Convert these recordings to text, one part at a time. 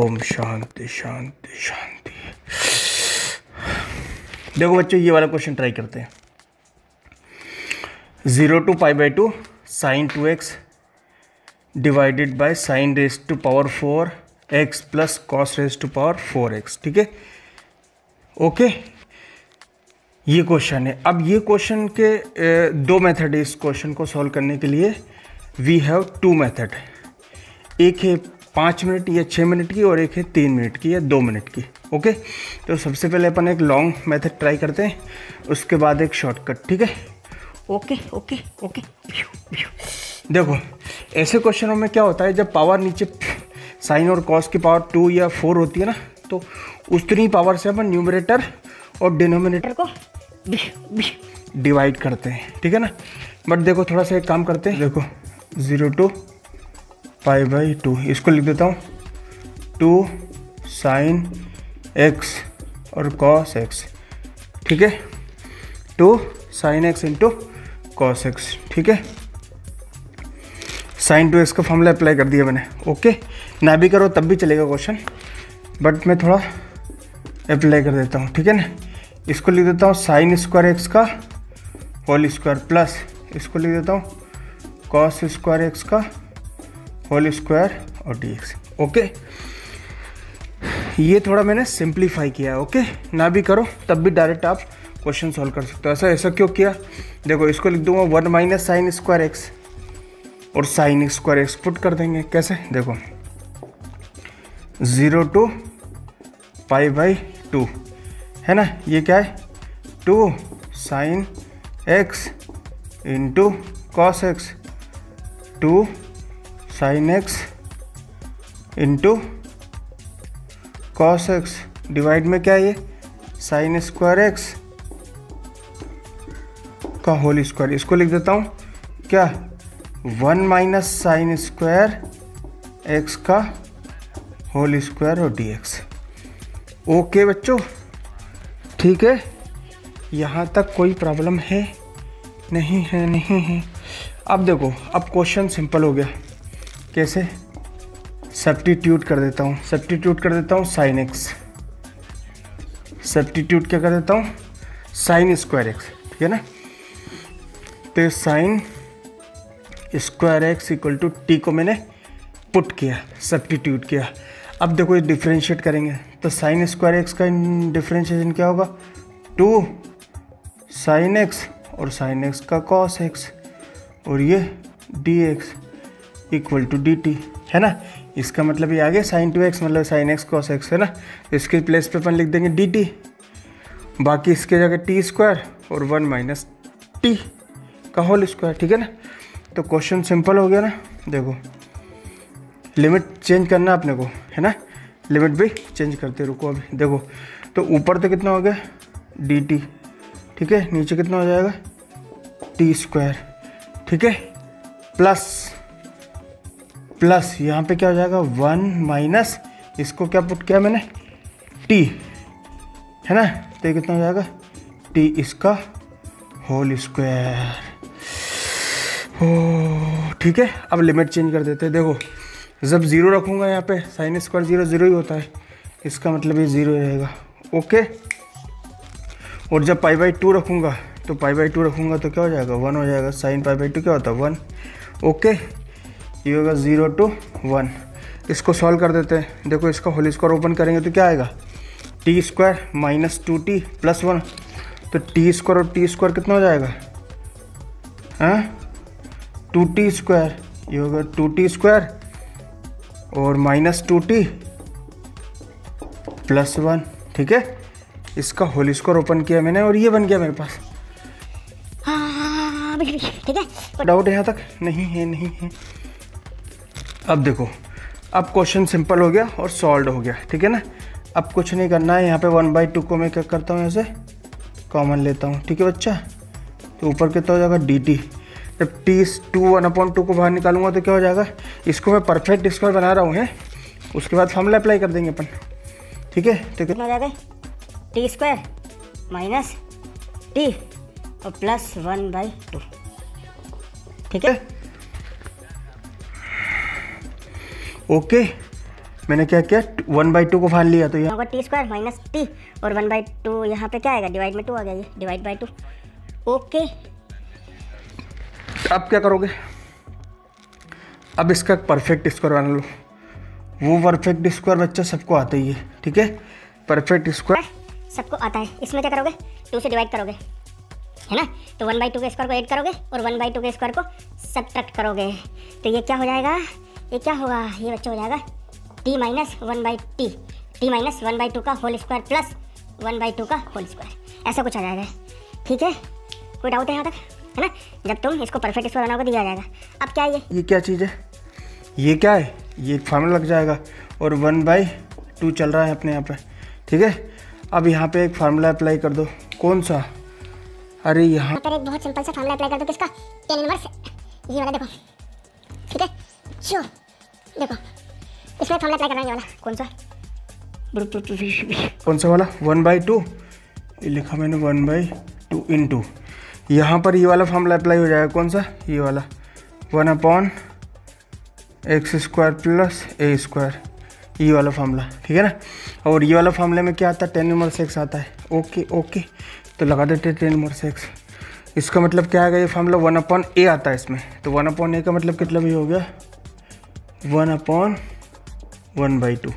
ओम शांति शांति शांति। देखो बच्चों, ये वाला क्वेश्चन ट्राई करते हैं। Zero to pi by two sine two x divided by sine raise to power four x plus cos raise to power four x ठीक है? Okay ये क्वेश्चन है। अब ये क्वेश्चन के दो मेथड है इस क्वेश्चन को सॉल्व करने के लिए। वी हैव टू मेथड एक है पाँच मिनट या छः मिनट की और एक है तीन मिनट की या दो मिनट की ओके? तो सबसे पहले अपन एक लॉन्ग मेथड ट्राई करते हैं उसके बाद एक शॉर्टकट ठीक है? Okay okay okay. देखो ऐसे क्वेश्चनों में क्या होता है जब पावर नीचे साइन और कॉस की पावर टू या फोर होती है ना तो उतनी पावर से अपन न्यूमरेटर और डिनोमिनेटर को डिवाइड करते हैं ठीक है ना? बट देखो थोड़ा सा एक काम करते हैं देखो zero to pi by two. इसको लिख देता हूँ। टू साइन एक्स और कॉस एक्स। ठीक है? Two sine x into cos x. ठीक है? साइन टू एक्स का फॉर्मूला अप्लाई कर दिया मैंने। ओके? ना भी करो तब भी चलेगा क्वेश्चन। बट मैं थोड़ा अप्लाई कर देता हूँ। ठीक है ना? इसको लिख देता हूँ साइन स्क्वायर एक्स का होल स्क्वायर प्लस। इसको लिख देता हूँ कॉस स्क्वायर एक्स का होल स्क्वायर और डी एक्स ओके ये थोड़ा मैंने सिंप्लीफाई किया है ओके ना भी करो, तब भी डायरेक्ट आप क्वेश्चन सॉल्व कर सकते हो। ऐसा ऐसा क्यों किया? देखो, इसको लिख दूँगा one minus sine square x और साइन स्क्वायर एक्स पुट कर देंगे। कैसे? देखो। Zero to pi by two है ना? ये क्या है? Two sine x into cos x two sine x into cos x divide में क्या है ये? साइन स्क्वायर एक्स का होल स्क्वायर इसको लिख देता हूँ। क्या? One minus sine square x का होल स्क्वायर और डी एक्स ओके बच्चों? ठीक है? यहाँ तक कोई प्रॉब्लम है? नहीं है नहीं है। अब देखो, अब क्वेश्चन सिंपल हो गया। कैसे? सब्टीट्यूट कर देता हूँ। सब्टीट्यूट कर देता हूँ साइन एक्स सब्टीट्यूट क्या कर देता हूँ? साइन स्क्वायर एक्स ठीक है ना? तो sine square x equal to t को मैंने पुट किया सब्टीट्यूट किया। अब देखो ये डिफ्रेंशिएट करेंगे। तो साइन स्क्वायर एक्स का डिफ्रेंशिएशन क्या होगा? टू साइन एक्स और साइन एक्स का कॉस एक्स और ये d x equal to d t, है ना? इसका मतलब ये आ गया साइन टू एक्स मतलब साइन एक्स कॉस एक्स है ना? इसके प्लेस पे अपन लिख देंगे डी टी। बाकी इसके जगह टी स्क्वायर और वन माइनस टी का होल स्क्वायर ठीक है ना? तो क्वेश्चन सिंपल हो गया ना? देखो लिमिट चेंज करना अपने को, है ना? लिमिट भी चेंज करते रुको अभी, देखो। तो ऊपर तो कितना हो गया? डी टी, ठीक है? नीचे कितना हो जाएगा? टी स्क्वायर ठीक है? प्लस प्लस यहाँ पे क्या हो जाएगा? वन माइनस, इसको क्या पुट किया मैंने? टी। है ना? तो ये कितना हो जाएगा? टी इसका होल स्क्वायर। ओ, ठीक है, अब लिमिट चेंज कर देते हैं। देखो, जब ज़ीरो रखूँगा यहाँ पे, साइन स्क्वायर ज़ीरो ज़ीरो ही होता है। इसका मतलब ये ज़ीरो रहेगा। ओके? और जब पाई बाई टू रखूँगा तो पाई बाई टू रखूँगा तो क्या हो जाएगा? वन हो जाएगा। साइन पाई बाई टू क्या होता है? वन। ओके? ये होगा ज़ीरो टू वन इसको सॉल्व कर देते हैं देखो इसका होल स्क्वायर ओपन करेंगे तो क्या आएगा t square minus two t plus one तो टी स्क्वायर और टी स्क्वायर कितना हो जाएगा हाँ टू टी स्क्वायर ये होगा टू टी स्क्वायर और minus two t plus one ठीक है इसका होल स्क्वायर ओपन किया मैंने और ये बन गया मेरे पास है डाउट यहाँ तक नहीं है नहीं है अब देखो अब क्वेश्चन सिंपल हो गया और सॉल्व हो गया ठीक है ना? अब कुछ नहीं करना है यहाँ पे वन बाई टू को मैं क्या करता हूँ ऐसे कॉमन लेता हूँ ठीक है बच्चा? तो ऊपर कितना हो जाएगा डी टी जब t to one upon two को बाहर निकालूँगा तो क्या हो जाएगा? इसको मैं परफेक्ट स्क्वायर बना रहा हूँ है? उसके बाद फॉर्मूला अप्लाई कर देंगे अपन ठीक है? तो कितना हो जाएगा? टी स्क्वायर माइनस टी और प्लस वन बाई टू ठीक है? ओके। मैंने क्या किया? वन बाई टू को फाड़ लिया तो यहाँ होगा टी स्क्वायर माइनस टी और वन बाई टू यहाँ पे क्या आएगा? डिवाइड में टू आ गया ये। Divide by two. ओके। अब क्या करोगे? अब इसका परफेक्ट स्क्वायर बना लो। वो परफेक्ट स्क्वायर बच्चा सबको आता ही है ठीक है? परफेक्ट स्क्वायर सबको आता है। इसमें क्या करोगे? टू से डिवाइड करोगे है ना? तो वन बाई टू के स्क्वायर को ऐड करोगे और वन बाई टू के स्क्वायर को सब्ट्रैक्ट करोगे। तो ये क्या हो जाएगा? ये क्या होगा? ये बच्चा हो जाएगा t minus one by t t minus one by two का whole square plus one by two का होल स्क्वायर ऐसा कुछ आ जाएगा। ठीक है? कोई डाउट है यहाँ तक? है ना? जब तुम इसको परफेक्ट स्क्वायर बनाओगे दिया जाएगा। अब क्या है ये? ये क्या चीज़ है? ये क्या है? ये एक फार्मूला लग जाएगा। और वन बाई टू चल रहा है अपने यहाँ पर ठीक है? अब यहाँ पे एक फार्मूला अप्लाई कर दो। कौन सा? अरे यहाँ यहाँ पर एक बहुत सिंपल सा फार्मूला अप्लाई कर दो। किसका? टेन इनवर्स ये वाला देखो। ठीक है? चो देखो इसमें फार्मूला अप्लाई करना है वाला कौन सा कौन सा वाला? वन बाई टू ये लिखा मैंने one by two into two पर ये वाला फॉर्मूला अप्लाई हो जाएगा। कौन सा? ये वाला। One upon x square plus a square ये वाला फॉर्मूला ठीक है ना? और ये वाला फॉर्मूले में क्या आता है? टेन नंबर एक्स आता है। ओके ओके तो लगा देते हैं टेन नंबर एक्स इसका मतलब क्या आएगा ये फॉर्मूला वन अपॉन ए आता है इसमें। तो वन अपॉन ए का मतलब कितना भी हो गया? One upon one by two.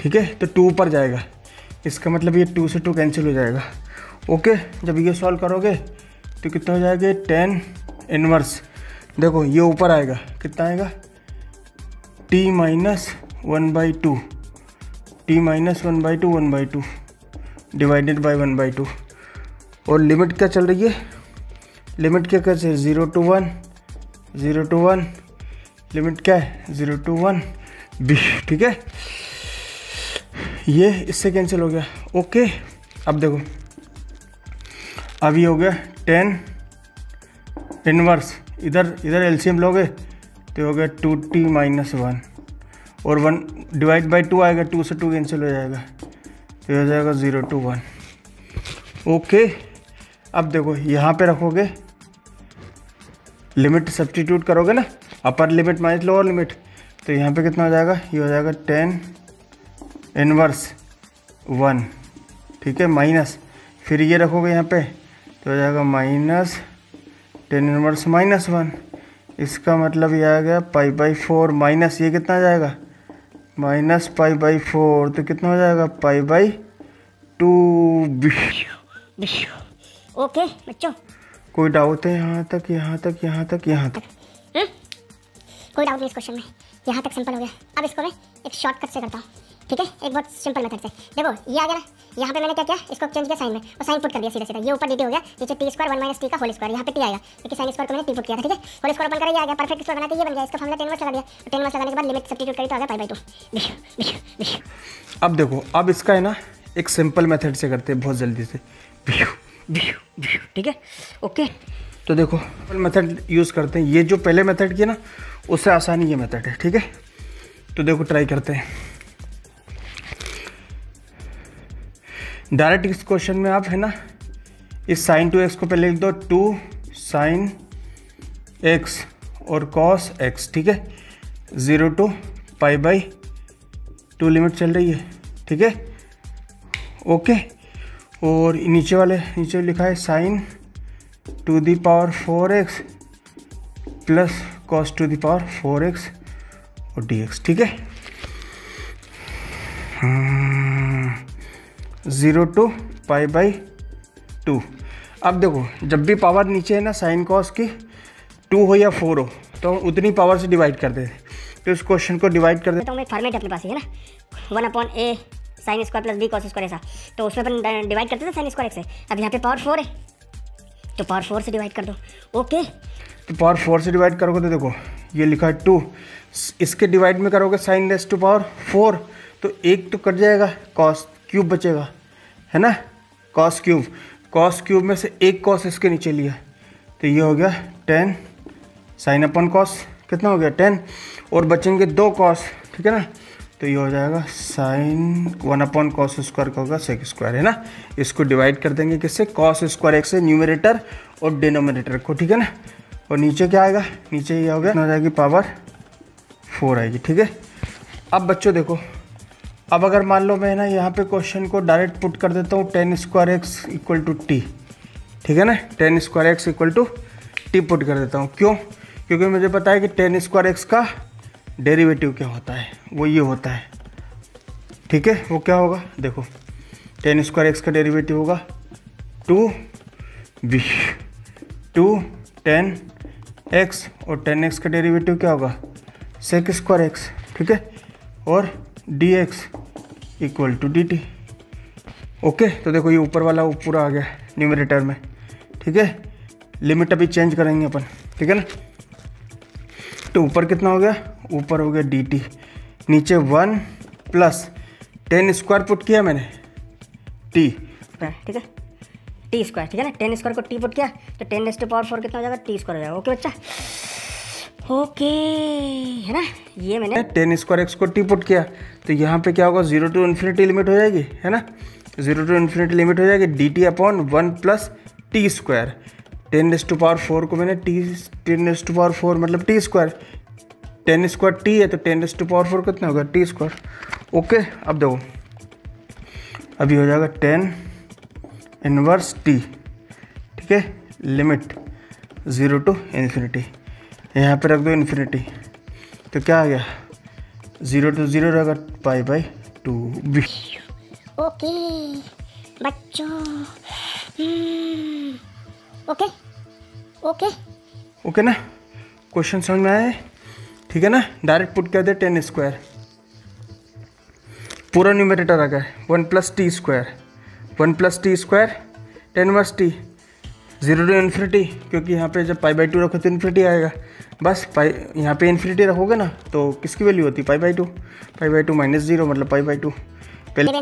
ठीक है? तो टू ऊपर जाएगा। इसका मतलब ये टू से टू कैंसिल हो जाएगा। ओके? जब ये सॉल्व करोगे तो कितना हो जाएगा? Tan inverse. देखो, ये ऊपर आएगा। कितना आएगा? T minus one by two. T minus one by two, one by two. Divided by one by two. और लिमिट क्या चल रही है? लिमिट क्या कैसे zero to one, zero to one limit क्या है? ज़ीरो टू वन बी, ठीक है? ये इससे कैंसिल हो गया। ओके अब देखो। अभी हो गया टेन इनवर्स। इधर इधर एलसीएम लोगे तो हो गया टू टी माइनस वन। और वन डिवाइड बाई टू आएगा, टू से टू कैंसिल हो जाएगा। तो हो जाएगा ज़ीरो टू वन। ओके अब देखो, यहाँ पे रखोगे। लिमिट सब्सटीट्यूट करोगे ना? Upper limit minus lower limit तो यहाँ पे कितना हो जाएगा? ये हो जाएगा टेन इनवर्स वन ठीक है? माइनस फिर ये रखोगे यहाँ पे तो हो जाएगा minus tan inverse minus one इसका मतलब ये आ गया पाई बाई फोर माइनस ये कितना आ जाएगा? माइनस पाई बाई फोर तो कितना हो जाएगा? पाई बाई टू ओके बच्चों। कोई डाउट है यहाँ तक यहाँ तक यहाँ तक यहाँ तक? हम्म? कोई डाउट नहीं इस क्वेश्चन में। यहाँ तक सिंपल हो गया। अब इसको मैं एक शॉर्टकट से करता हूँ। ठीक है? एक बहुत सिंपल मेथड से। देखो, ये आ गया ना। यहाँ पे मैंने क्या किया? इसको चेंज किया साइन में। और साइन पुट कर दिया सीधा सीधा ये ऊपर डी हो गया। नीचे t square one minus t का होल स्क्वायर यहाँ पे टी आएगा। क्योंकि साइन स्क्वायर को मैंने टी पुट किया था। ठीक है? होल स्क्वायर ओपन कर, ये आ गया। परफेक्ट स्क्वायर बनाते ये बन गया। इसका फॉर्मूला टेन वर्स लगा दिया। टेन वर्स लगाने के बाद लिमिट सब्स्टिट्यूट करी तो आ गया पाई बाई टू अब देखो, अब इसका है ना, एक सिंपल मेथड से करते हैं बहुत जल्दी से। ठीक है? ओके तो देखो मेथड यूज़ करते हैं। ये जो पहले मेथड किया ना, उससे आसानी ये मेथड है, ठीक है? तो देखो ट्राई करते हैं। डायरेक्ट इस क्वेश्चन में आप, है ना? इस साइन टू एक्स को पहले लिख दो टू साइन एक्स और कॉस एक्स ठीक है? Zero to pi by two limit चल रही है, ठीक है? ओके और नीचे वाले, नीचे लिखा है sine to the power four x plus cos to the power four x और डी एक्स, ठीक है? Zero to pi by two. अब देखो, जब भी पावर नीचे है ना, साइन कॉस की, टू हो या फोर हो तो हम उतनी पावर से डिवाइड कर देते तो इस क्वेश्चन को डिवाइड कर देते तो मैं फॉर्मेट अपने पास ही है ना? One upon a sine square plus b cos square ऐसा। तो उसमें अपन डिवाइड करते थे साइन स्क्वायर से। अब यहाँ पे पावर फोर है। तो पावर फोर से डिवाइड कर दो। ओके तो पावर फोर से डिवाइड करोगे तो देखो, ये लिखा है टू इसके डिवाइड में करोगे sine raise to power four तो एक तो कट जाएगा कॉस क्यूब बचेगा। है ना? कॉस क्यूब कॉस क्यूब में से एक कॉस इसके नीचे लिया। तो ये हो गया टेन साइन अपन कॉस कितना हो गया? टेन और बचेंगे दो कॉस ठीक है ना? तो ये हो जाएगा sine one upon cos square का होगा सेक स्क्वायर है ना? इसको डिवाइड कर देंगे किससे? कॉस स्क्वायर एक से न्यूमिनेटर और डिनोमिनेटर को, ठीक है ना? और नीचे क्या आएगा? नीचे ये हो गया, हो जाएगी पावर फोर आएगी, ठीक है? अब बच्चों देखो, अब अगर मान लो मैं ना यहाँ पे क्वेश्चन को डायरेक्ट पुट कर देता हूँ tan square x equal to t ठीक है ना? Tan square x equal to t put कर देता हूँ। क्यों? क्योंकि मुझे पता है कि टेन स्क्वायर एक्स का डेरिवेटिव क्या होता है? वो ये होता है। ठीक है? वो क्या होगा? देखो टेन स्क्वायर एक्स का डेरिवेटिव होगा। Two b two tan x और टेन एक्स का डेरिवेटिव क्या होगा? सेक स्क्वायर एक्स ठीक है? और d x equal to d t okay तो देखो ये ऊपर वाला वो पूरा आ गया न्यूमरेटर में। ठीक है? लिमिट अभी चेंज करेंगे अपन। ठीक है ना? तो ऊपर कितना हो गया? ऊपर हो गया डी टी नीचे one plus tan square put किया मैंने। टी ठीक है? टी स्क्वायर ठीक है ना? टेन स्क्वायर को टी पुट किया तो tan s to power four कितना हो जाएगा? टी स्क्वायर हो जाएगा। ओके बच्चा? ओके है ना? ये मैंने टेन स्क्वायर एक्स को टी पुट किया। तो यहाँ पे क्या होगा? ज़ीरो टू इन्फिनिटी लिमिट हो जाएगी है ना? ज़ीरो टू इन्फिनिटी लिमिट हो जाएगी d t upon one plus t square tan s to power four को मैंने t tan s to power four मतलब t square tan square t है तो tan s to power four कितना होगा? T square okay अब देखो। अभी हो जाएगा टेन इनवर्स टी ठीक है? लिमिट ज़ीरो टू इन्फिनिटी यहाँ पे रख दो इन्फिनिटी तो क्या आ गया? ज़ीरो टू ज़ीरो रहेगा pi by two b okay बच्चों। हम्म, ओके ओके ओके ना? क्वेश्चन समझ में आया? है? ठीक है ना? डायरेक्ट पुट कर दे टेन स्क्वायर पूरा न्यूमरेटर आ गया। One plus t square one plus t square tan verse t zero to infinity क्योंकि यहाँ पे जब पाई बाई टू रखो तो इन्फिनिटी आएगा। बस पाई यहाँ पे इन्फिनिटी रखोगे ना तो किसकी वैल्यू होती? है pi by two pi by two minus zero मतलब पाई बाई टू पहले